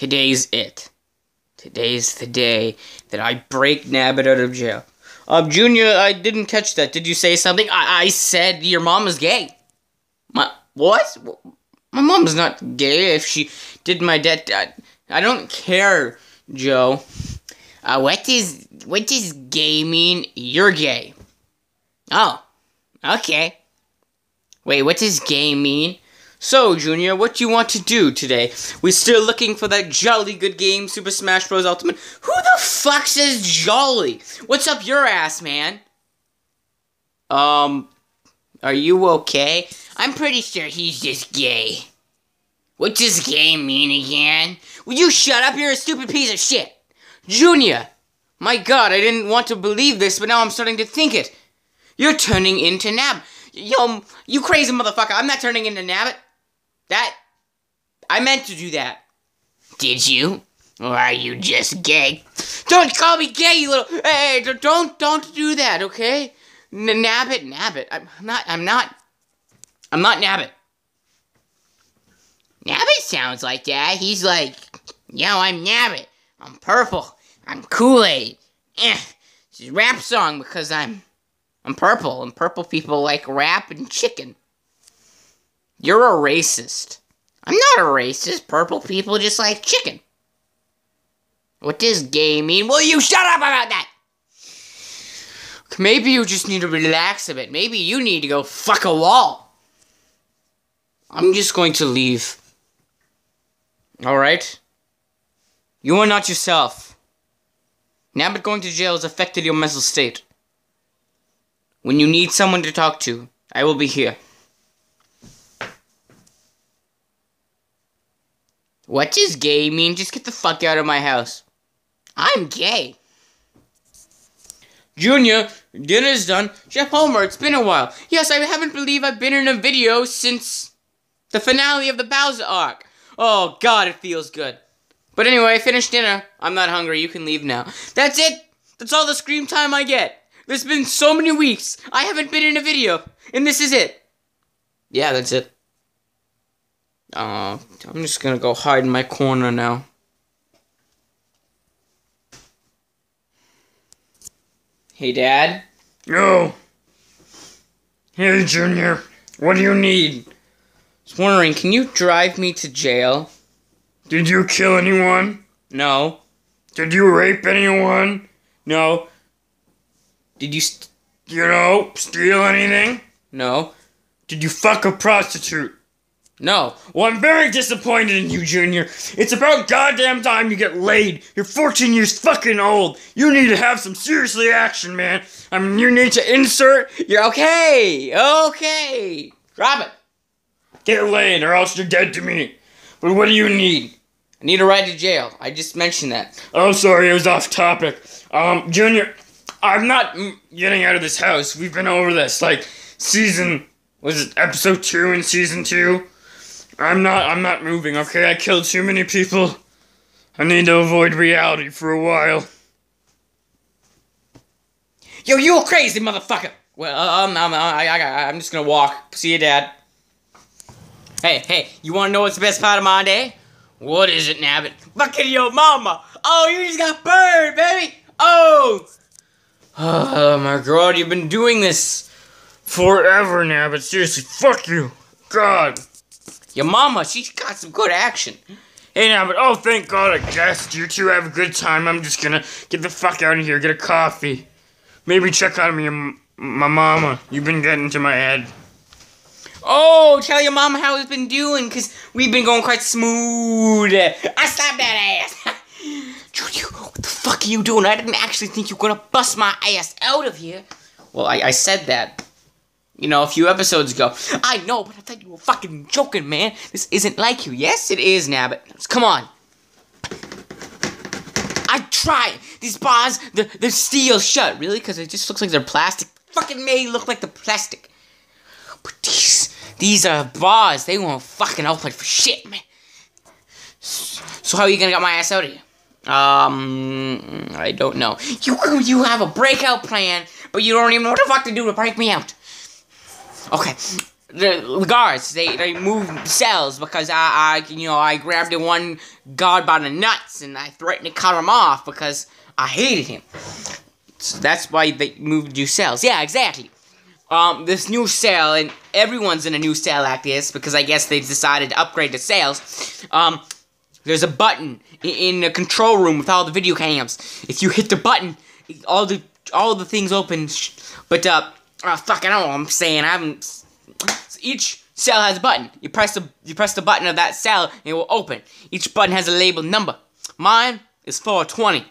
Today's it. Today's the day that I break Nabbit out of jail. Um, Junior, I didn't catch that. Did you say something? I, I said your mom is gay. My what? My mom's not gay. If she did my dad, I, I don't care, Joe. Uh, what is what does gay mean? You're gay. Oh, okay. Wait, what does gay mean? So, Junior, what do you want to do today? We're still looking for that jolly good game, Super Smash Bros. Ultimate. Who the fuck says jolly? What's up your ass, man? Um, are you okay? I'm pretty sure he's just gay. What does gay mean again? Will you shut up? You're a stupid piece of shit. Junior! My god, I didn't want to believe this, but now I'm starting to think it. You're turning into Nab. Yo, you crazy motherfucker. I'm not turning into Nabbit. That. I meant to do that. Did you? Or are you just gay? Don't call me gay, you little. Hey, don't don't do that, okay? Nabbit, Nabbit. I'm not. I'm not. I'm not Nabbit. Nabbit sounds like that. He's like, yo, I'm Nabbit. I'm purple. I'm Kool Aid. Eh. It's a rap song because I'm I'm purple, and purple people like rap and chicken. You're a racist. I'm not a racist. Purple people just like chicken. What does gay mean? Will you shut up about that? Maybe you just need to relax a bit. Maybe you need to go fuck a wall. I'm just going to leave. Alright? You are not yourself. Now but going to jail has affected your mental state. When you need someone to talk to, I will be here. What does gay mean? Just get the fuck out of my house. I'm gay. Junior, dinner's done. Chef Homer, it's been a while. Yes, I haven't believed I've been in a video since the finale of the Bowser arc. Oh god, it feels good. But anyway, I finished dinner. I'm not hungry. You can leave now. That's it. That's all the scream time I get. There's been so many weeks. I haven't been in a video. And this is it. Yeah, that's it. Uh, I'm just gonna go hide in my corner now. Hey, Dad? No. Hey, Junior. What do you need? I was wondering, can you drive me to jail? Did you kill anyone? No. Did you rape anyone? No. Did you st- You know, steal anything? No. Did you fuck a prostitute? No. Well, I'm very disappointed in you, Junior. It's about goddamn time you get laid. You're 14 years fucking old. You need to have some seriously action, man. I mean, you need to insert. You're okay. Okay. Drop it. Get laid, or else you're dead to me. But what do you need? I need a ride to jail. I just mentioned that. Oh, sorry, it was off topic. Um, Junior, I'm not getting out of this house. We've been over this. Like, season. Was it episode two in season two? I'm not. I'm not moving. Okay, I killed too many people. I need to avoid reality for a while. Yo, you crazy motherfucker. Well, uh, um, I'm, I, I, I'm just gonna walk. See you, Dad. Hey, hey, you wanna know what's the best part of my day? What is it, Nabbit? Fucking your mama. Oh, you just got burned, baby. Oh. Oh my god, you've been doing this. Forever now, but seriously, fuck you. God. Your mama, she's got some good action. Hey now, but oh, thank God I guessed. You two have a good time. I'm just gonna get the fuck out of here, get a coffee. Maybe check on me, my mama. You've been getting to my head. Oh, tell your mama how it's been doing, cause we've been going quite smooth. I slapped that ass. Judy, what the fuck are you doing? I didn't actually think you were gonna bust my ass out of here. Well, I, I said that, you know, a few episodes ago. I know, but I thought you were fucking joking, man. This isn't like you. Yes, it is, Nabbit. Come on. I tried. These bars, they're, they're steel shut. Really? Because it just looks like they're plastic. Fucking made look like the plastic. But these, these are bars. They won't fucking open for shit, man. So how are you gonna get my ass out of here? Um, I don't know. You you have a breakout plan, but you don't even know what the fuck to do to break me out. Okay, the, guards they they moved cells because I I you know I grabbed the one guard by the nuts and I threatened to cut him off because I hated him. So that's why they moved new cells. Yeah, exactly. Um, this new cell and everyone's in a new cell like this because I guess they decided to upgrade the cells. Um, there's a button in the control room with all the video cams. If you hit the button, all the all the things open. But uh, oh, fuck, I know what I'm saying. I haven't. Each cell has a button. You press the you press the button of that cell, and it will open. Each button has a labeled number. Mine is 420.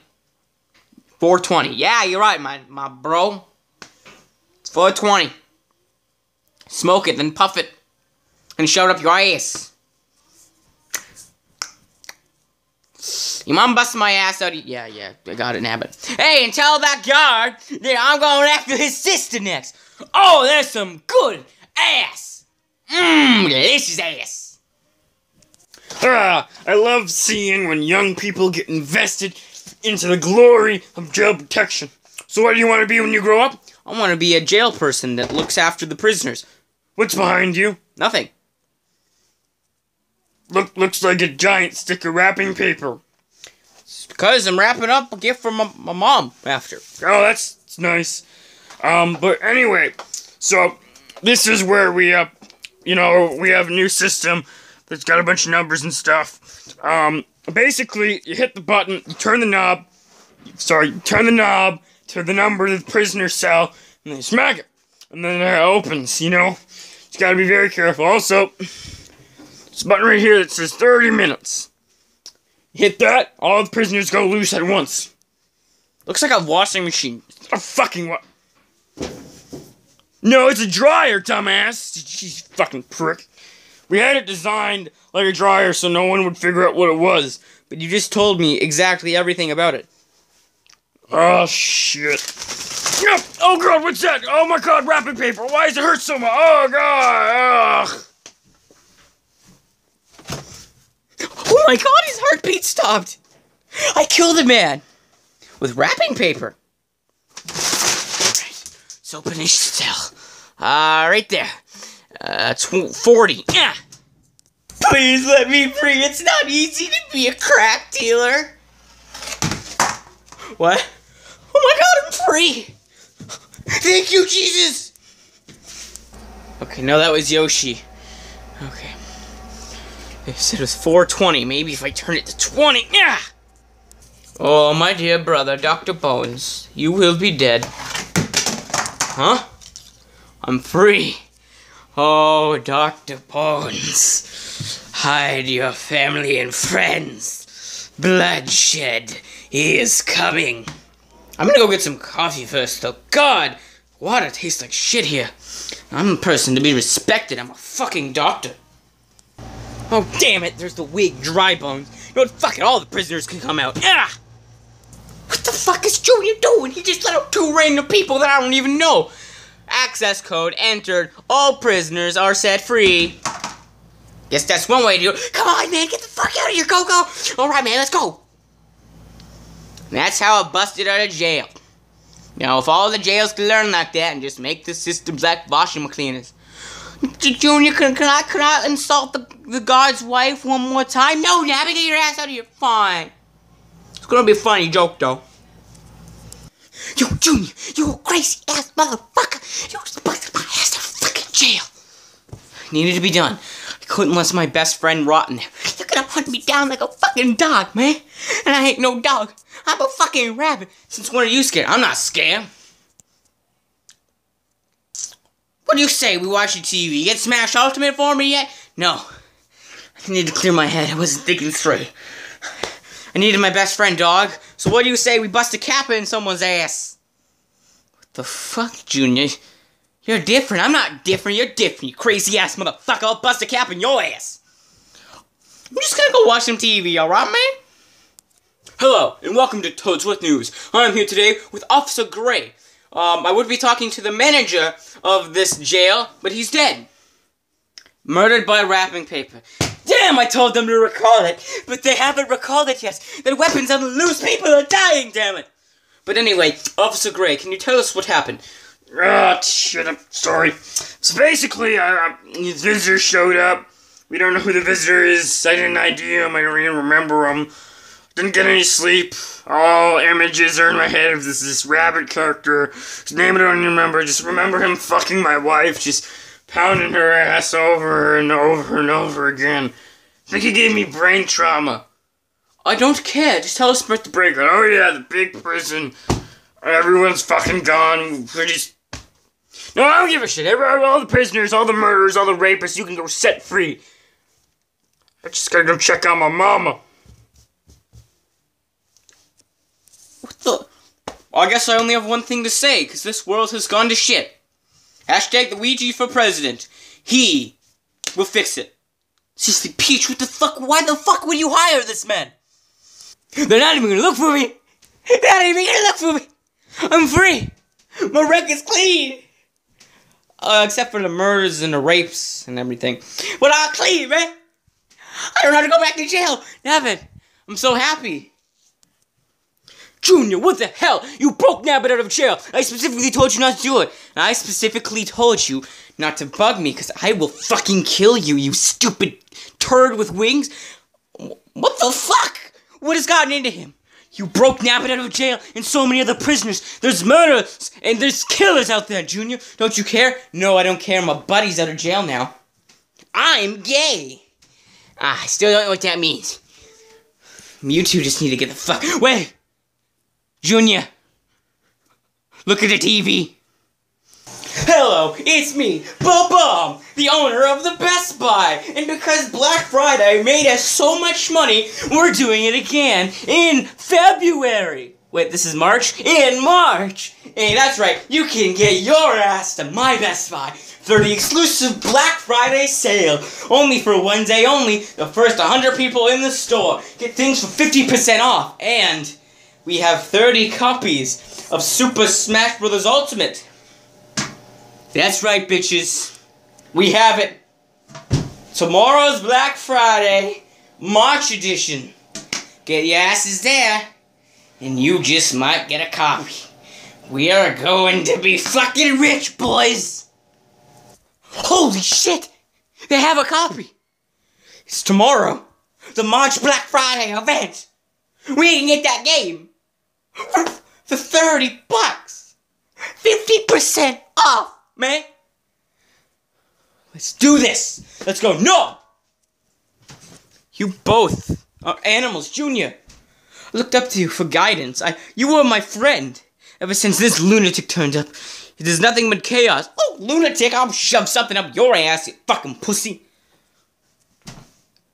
420. Yeah, you're right, my my bro. It's 420. Smoke it, then puff it, and shove it up your ass. Your mom busted my ass out. Of, Yeah, yeah, I got it, Nabbit. Hey, and tell that guard that I'm going after his sister next. Oh, there's some good ass. Mmm, delicious ass. Ah, I love seeing when young people get invested into the glory of jail protection. So, what do you want to be when you grow up? I want to be a jail person that looks after the prisoners. What's behind you? Nothing. Look, looks like a giant stick of wrapping paper. It's because I'm wrapping up a gift from my, my mom after. Oh, that's, that's nice. Um, but anyway, so this is where we, uh, you know, we have a new system that's got a bunch of numbers and stuff. Um, basically, you hit the button, you turn the knob, sorry, turn the knob to the number of the prisoner's cell, and then you smack it. And then it opens, you know? You gotta be very careful. Also, this button right here that says 30 minutes. Hit that, all the prisoners go loose at once. Looks like a washing machine. A fucking what? No, it's a dryer, dumbass. Jeez, fucking prick. We had it designed like a dryer so no one would figure out what it was. But you just told me exactly everything about it. Oh shit. Oh god, what's that? Oh my god, wrapping paper. Why does it hurt so much? Oh god. Ugh. Oh my god, his heartbeat stopped! I killed a man! With wrapping paper. Alright, open his cell. Uh, right there. Uh, tw- 40. Yeah! Please let me free. It's not easy to be a crack dealer. What? Oh my god, I'm free! Thank you, Jesus! Okay, no, that was Yoshi. Okay. They said it was 420. Maybe if I turn it to 20. Yeah! Oh, my dear brother, Dr. Bones, you will be dead. Huh? I'm free. Oh, Dr. Bones, hide your family and friends. Bloodshed is coming. I'm gonna go get some coffee first, though. God, water tastes like shit here. I'm a person to be respected. I'm a fucking doctor. Oh, damn it, there's the wig, dry bones. You know what, fuck it, all the prisoners can come out. Ah! What the fuck is Junior doing? He just let out two random people that I don't even know. Access code entered. All prisoners are set free. Guess that's one way to do it. Come on, man, get the fuck out of here. Go, go. All right, man, let's go. That's how I busted out of jail. Now, if all the jails could learn like that and just make the systems like washing cleaners. Junior, can, can I can I insult the, the guard's wife one more time? No, Nabby, get your ass out of here. Fine. It's gonna be a funny joke, though. You, Junior, you a crazy ass motherfucker. You busted my ass to fucking jail. Needed to be done. I couldn't let my best friend rot in there. You're gonna hunt me down like a fucking dog, man. And I ain't no dog. I'm a fucking rabbit. Since when are you scared? I'm not scared. What do you say? We watch the TV. You get Smash Ultimate for me yet? No. I need to clear my head. I wasn't thinking straight. I needed my best friend, dog. So what do you say we bust a cap in someone's ass? What the fuck, Junior? You're different. I'm not different. You're different, you crazy ass motherfucker. I'll bust a cap in your ass. I'm just gonna go watch some TV, alright, man? Hello, and welcome to Toadsworth News. I'm here today with Officer Gray. Um, I would be talking to the manager of this jail, but he's dead. Murdered by wrapping paper. Damn, I told them to recall it, but they haven't recalled it yet. Their weapons on the loose, people are dying, damn it. But anyway, Officer Gray, can you tell us what happened? Ah, shit, I'm sorry. So basically, uh, these visitors showed up. We don't know who the visitor is. I didn't ID him. I don't even remember him. Didn't get any sleep. All images are in my head of this this rabbit character. His name I don't remember. Just remember him fucking my wife, just pounding her ass over and over and over again. I think he gave me brain trauma. I don't care. Just tell us about the break. Oh yeah, the big prison. Everyone's fucking gone. We're just. No, I don't give a shit. All the prisoners, all the murderers, all the rapists, you can go set free. I just gotta go check out my mama. Well, I guess I only have one thing to say, because this world has gone to shit. Hashtag the Luigi for president. He will fix it. Seriously, Peach, what the fuck? Why the fuck would you hire this man? They're not even gonna look for me. They're not even gonna look for me. I'm free. My record's clean. Uh, except for the murders and the rapes and everything. But I'm clean, man. I don't have to go back to jail. Nabbit, I'm so happy. Junior, what the hell? You broke Nabbit out of jail. I specifically told you not to do it. And I specifically told you not to bug me, because I will fucking kill you, you stupid turd with wings. What the fuck? What has gotten into him? You broke Nabbit out of jail and so many other prisoners. There's murderers and there's killers out there, Junior. Don't you care? No, I don't care. My buddy's out of jail now. I'm gay. Ah, I still don't know what that means. You two just need to get the fuck. Wait! Junior! Look at the TV! Hello, it's me, Bob the owner of the Best Buy. And because Black Friday made us so much money, we're doing it again in February. Wait, this is March? In March! Hey, that's right, you can get your ass to my Best Buy for the exclusive Black Friday sale. Only for one day only, the first 100 people in the store get things for 50% off. And we have 30 copies of Super Smash Bros. Ultimate. That's right, bitches. We have it. Tomorrow's Black Friday, March edition. Get your asses there, and you just might get a copy. We are going to be fucking rich, boys. Holy shit! They have a copy. It's tomorrow. The March Black Friday event. We can get that game for, for 30 bucks. 50% off, man. Let's do this. Let's go. No! You both are animals, Junior. I looked up to you for guidance. I, you were my friend. Ever since this lunatic turned up, it is nothing but chaos. Oh, lunatic, I'll shove something up your ass, you fucking pussy.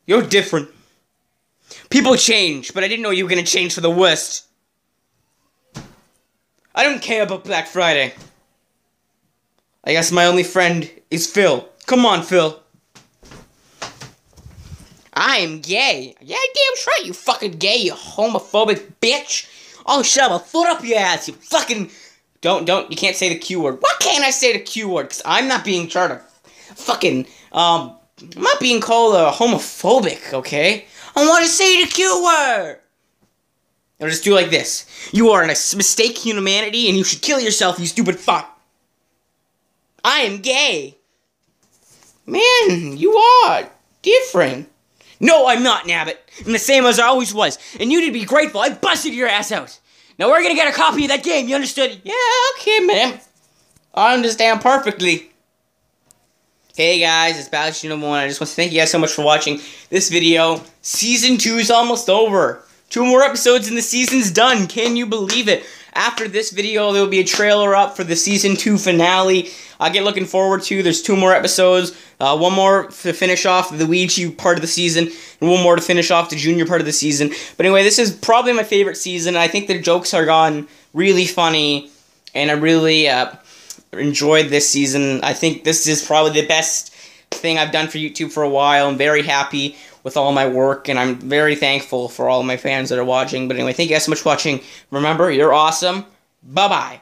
You're different. People change, but I didn't know you were gonna change for the worst. I don't care about Black Friday. I guess my only friend is Phil. Come on, Phil. I'm gay. Yeah, damn straight, you fucking gay, you homophobic bitch. I'll shove a foot up your ass, you fucking... Don't, don't, you can't say the Q word. Why can't I say the Q word? Because I'm not being charged of fucking, um, I'm not being called a homophobic, okay? I want to say the Q word. I'll just do like this. You are a mistake humanity and you should kill yourself, you stupid fuck. I am gay. Man, you are different. No, I'm not, Nabbit. I'm the same as I always was. And you need to be grateful. I busted your ass out. Now we're gonna get a copy of that game, you understood? Yeah, okay, man. I understand perfectly. Hey guys, it's Balash number one. I just want to thank you guys so much for watching this video. Season 2 is almost over. Two more episodes and the season's done. Can you believe it? After this video, there will be a trailer up for the season 2 finale. I get looking forward to. There's two more episodes. Uh, one more to finish off the Luigi part of the season, and one more to finish off the junior part of the season. But anyway, this is probably my favorite season. I think the jokes are gone really funny, and I really uh, enjoyed this season. I think this is probably the best thing I've done for YouTube for a while. I'm very happy with all my work, and I'm very thankful for all my fans that are watching. But anyway, thank you guys so much for watching. Remember, you're awesome. Bye-bye.